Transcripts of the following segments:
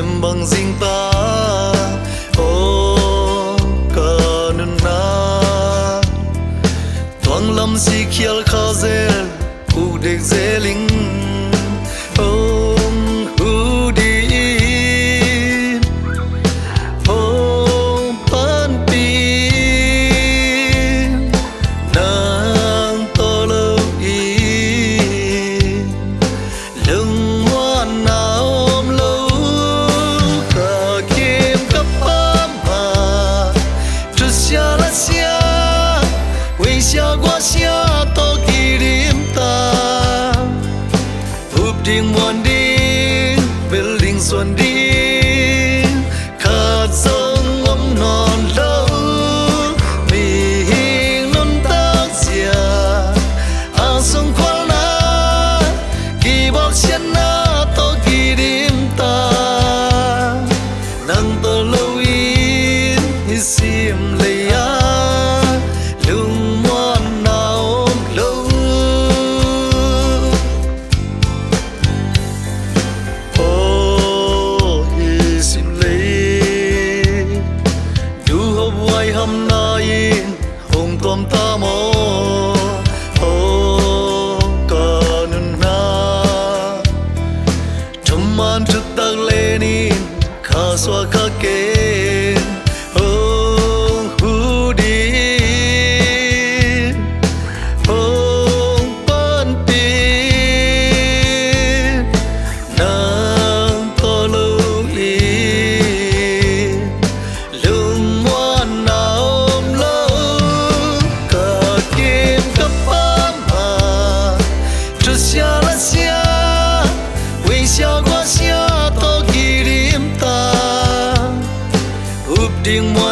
nang zing ta o ka nun na thoáng lam si khial kha zel u dek zeling ong oh. Quay xa qua xa to kỷ niệm ta hụp điên muôn đi building xuân đi khát sông ấm non lâu vì hình non tác giả à sông khoan na kỳ bọc xiên na to kỳ điểm ta nang to lâu in hi sim lấy à lung 我。令我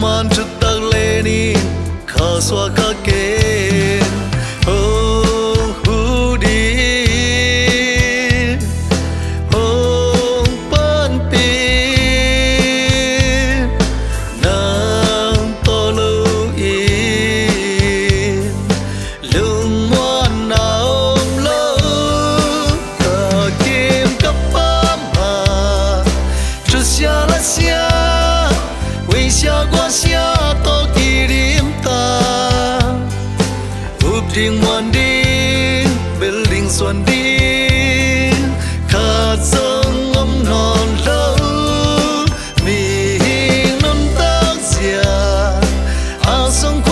man chút tắc lên in khá xoa khá kê 声？为啥我写都记念他？不停问你，不灵算你，卡走。Hãy subscribe